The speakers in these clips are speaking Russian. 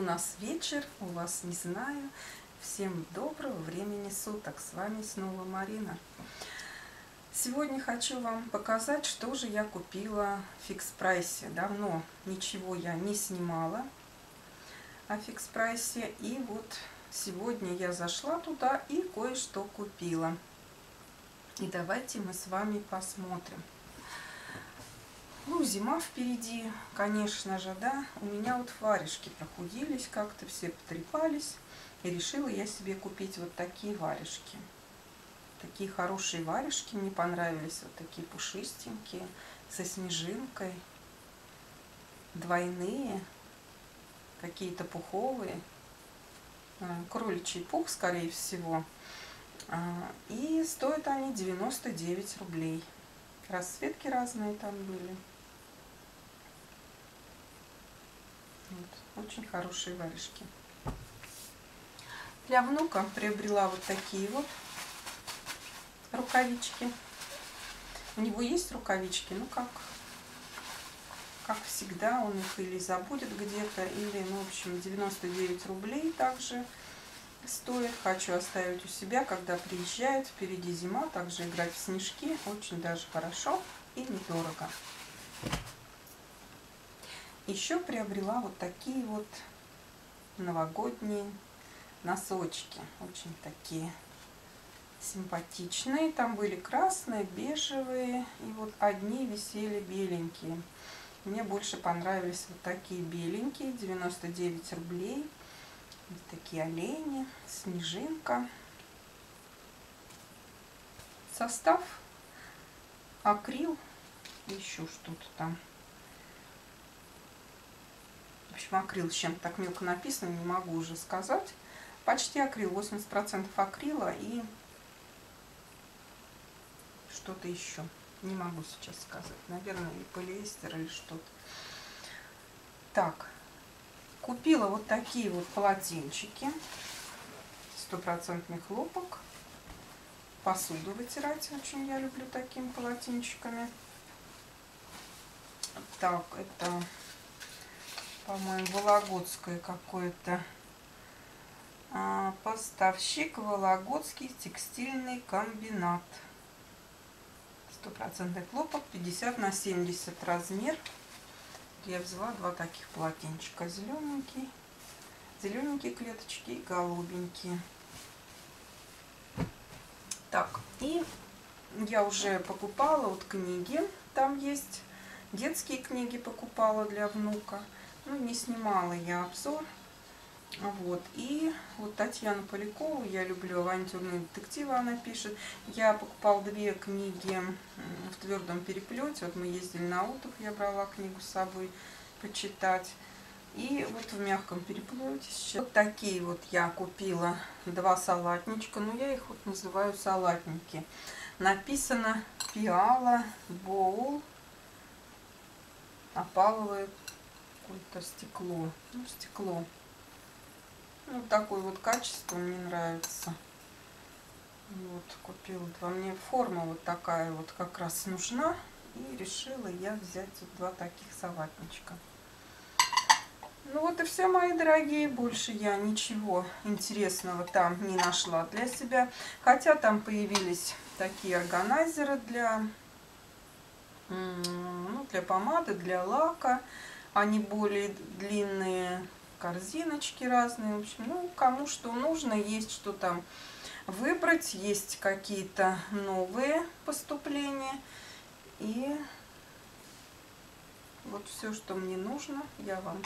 нас вечер, у вас не знаю. Всем доброго времени суток. С вами снова Марина. Сегодня хочу вам показать, что же я купила в фикс прайсе. Давно ничего я не снимала о фикс прайсе. И вот сегодня я зашла туда и кое-что купила. И давайте мы с вами посмотрим. Ну, зима впереди, конечно же, да. У меня вот варежки прохудились, как-то все потрепались. И решила я себе купить вот такие варежки. Такие хорошие варежки мне понравились. Вот такие пушистенькие, со снежинкой. Двойные, какие-то пуховые. А, кроличий пух, скорее всего. А, и стоят они 99 рублей. Расцветки разные там были. Вот, очень хорошие варежки. Для внука приобрела вот такие вот рукавички. У него есть рукавички, ну как, как всегда, он их или забудет где-то, или, ну, в общем, 99 рублей также стоит. Хочу оставить у себя, когда приезжает, впереди зима, также играть в снежки, очень даже хорошо и недорого. Еще приобрела вот такие вот новогодние носочки. Очень такие симпатичные. Там были красные, бежевые. И вот одни висели беленькие. Мне больше понравились вот такие беленькие. 99 рублей. Вот такие олени. Снежинка. Состав. Акрил. Еще что-то там. В общем, акрил чем-то так мелко написано, не могу уже сказать. Почти акрил, 80% акрила и что-то еще. Не могу сейчас сказать. Наверное, или полиэстер, или что-то. Так, купила вот такие вот полотенчики. Стопроцентный хлопок. Посуду вытирать очень я люблю такими полотенчиками. Так, это по-моему, Вологодское какое-то. А, поставщик Вологодский текстильный комбинат. Стопроцентный хлопок, 50 на 70 размер. Я взяла два таких полотенчика. Зелененький, зелененькие клеточки и голубенькие. Так, и я уже покупала вот книги. Там есть детские книги покупала для внука. Ну, не снимала я обзор. Вот. И вот Татьяна Полякова, я люблю авантюрные детективы, она пишет. Я покупала две книги в твердом переплете. Вот мы ездили на отдых, я брала книгу с собой почитать. И вот в мягком переплете сейчас. Вот такие вот я купила два салатничка. Ну, я их вот называю салатники. Написано пиала, боул, опаловые какое-то стекло. Ну, стекло. Ну, такое вот качество мне нравится. Вот, купила два. Мне форма вот такая вот как раз нужна. И решила я взять вот два таких салатничка. Ну вот и все, мои дорогие. Больше я ничего интересного там не нашла для себя. Хотя там появились такие органайзеры для, ну, для помады, для лака. Они более длинные, корзиночки разные. В общем, ну, кому что нужно, есть что там выбрать. Есть какие-то новые поступления. И вот все, что мне нужно, я вам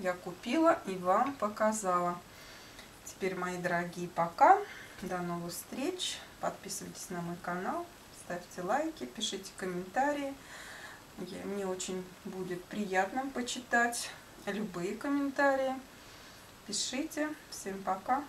я купила и вам показала. Теперь, мои дорогие, пока. До новых встреч. Подписывайтесь на мой канал, ставьте лайки, пишите комментарии. Мне очень будет приятно почитать любые комментарии. Пишите. Всем пока.